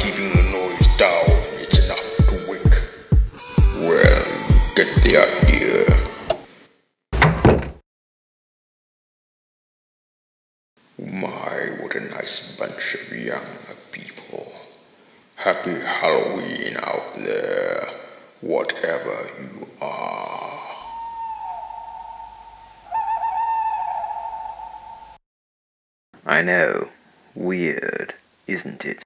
keeping the noise down, it's enough to wake. Well, get the idea. My, what a nice bunch of young people. Happy Halloween out there, whatever you are. I know. Weird, isn't it?